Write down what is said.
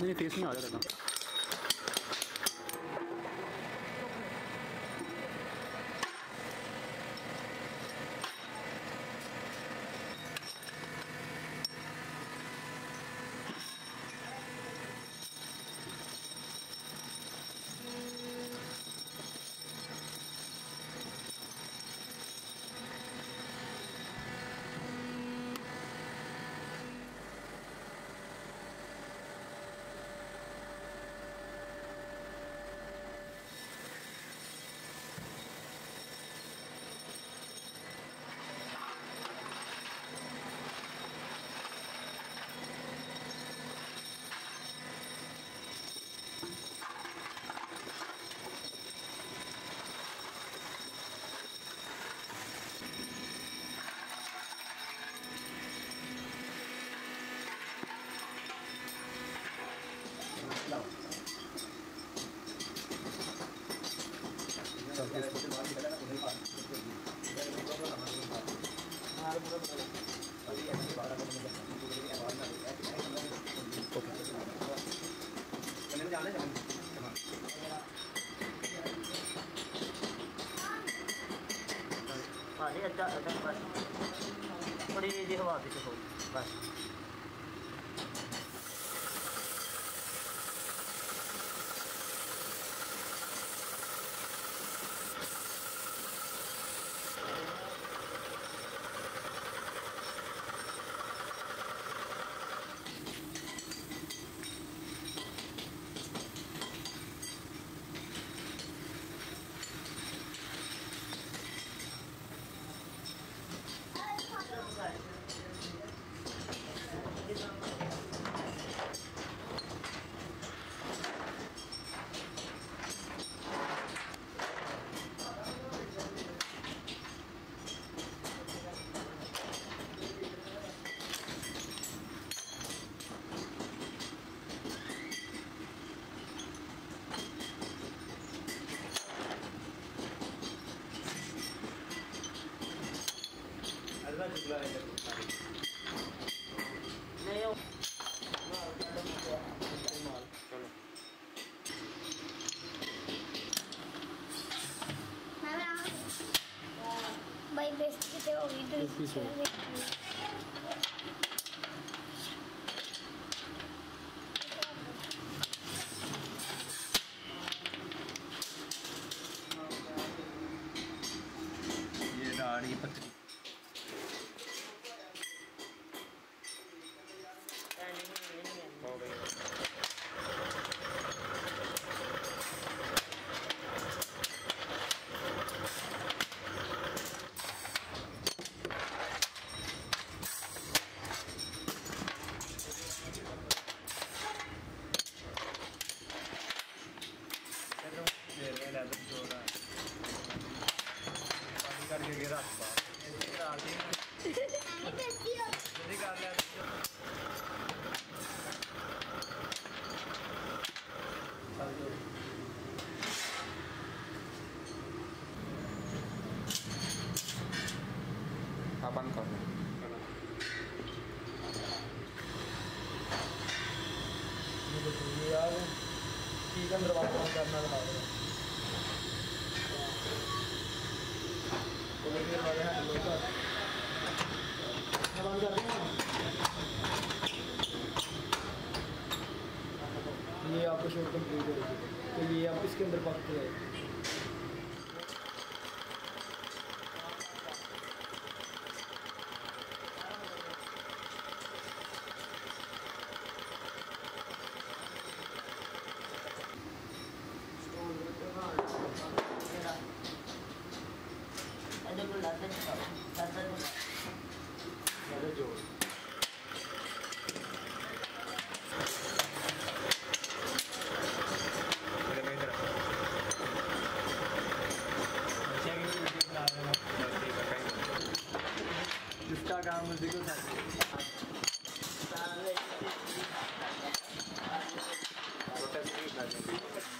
नहीं टेस्ट नहीं आ रहा था हाँ ठीक है चल बस थोड़ी देर बाद देखो बस निकला है ये दाढ़ी पतली। ये आपको शूट कंप्लीट हो गई तो ये आप इसके अंदर पकते गए कहीं जिसका काम मुझे को छोटा